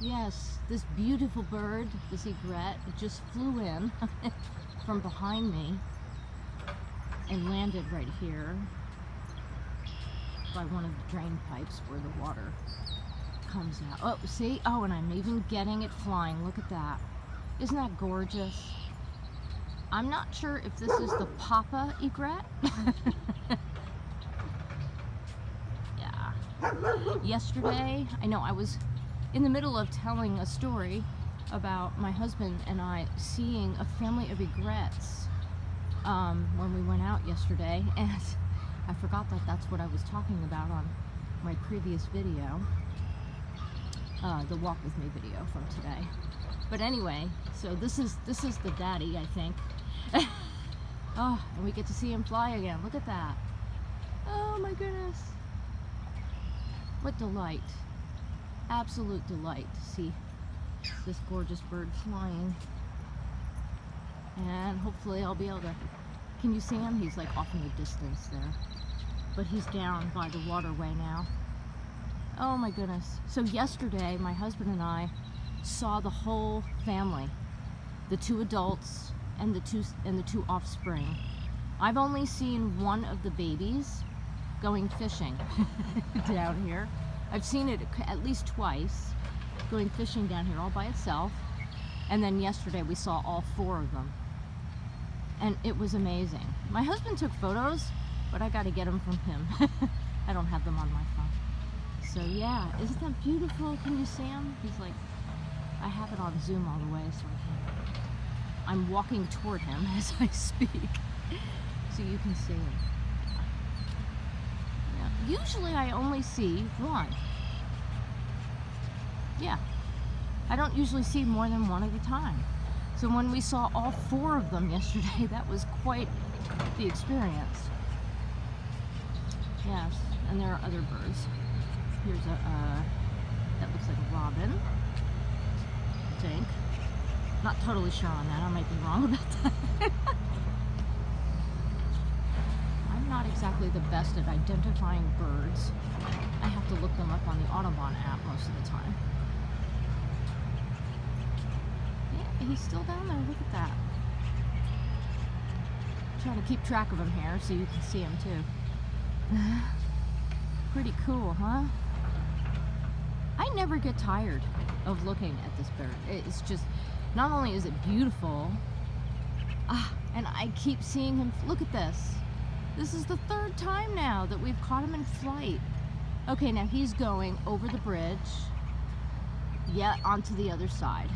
Yes, this beautiful bird, this egret, it just flew in from behind me and landed right here by one of the drain pipes where the water comes out. Oh, see? Oh, and I'm even getting it flying. Look at that. Isn't that gorgeous? I'm not sure if this is the papa egret. yeah. Yesterday, I know I was in the middle of telling a story about my husband and I seeing a family of egrets um, when we went out yesterday and I forgot that that's what I was talking about on my previous video uh, the walk with me video from today. But anyway so this is this is the daddy I think. Oh and we get to see him fly again. Look at that. Oh my goodness. What delight absolute delight to see this gorgeous bird flying. And hopefully I'll be able to, can you see him? He's like off in the distance there. But he's down by the waterway now. Oh my goodness. So yesterday, my husband and I saw the whole family. The two adults and the two, and the two offspring. I've only seen one of the babies going fishing down here. I've seen it at least twice, going fishing down here all by itself. And then yesterday we saw all four of them. And it was amazing. My husband took photos, but I got to get them from him. I don't have them on my phone. So yeah, isn't that beautiful? Can you see him? He's like, I have it on Zoom all the way, so I can. I'm walking toward him as I speak, so you can see him. Usually I only see one. Yeah. I don't usually see more than one at a time. So when we saw all four of them yesterday, that was quite the experience. Yes, and there are other birds. Here's a, uh, that looks like a robin, I think. Not totally sure on that, I might be wrong about that. not exactly the best at identifying birds. I have to look them up on the Audubon app most of the time. Yeah, he's still down there. Look at that. I'm trying to keep track of him here so you can see him too. Pretty cool, huh? I never get tired of looking at this bird. It's just, not only is it beautiful, ah, and I keep seeing him, look at this. This is the third time now that we've caught him in flight. Okay, now he's going over the bridge, yet onto the other side.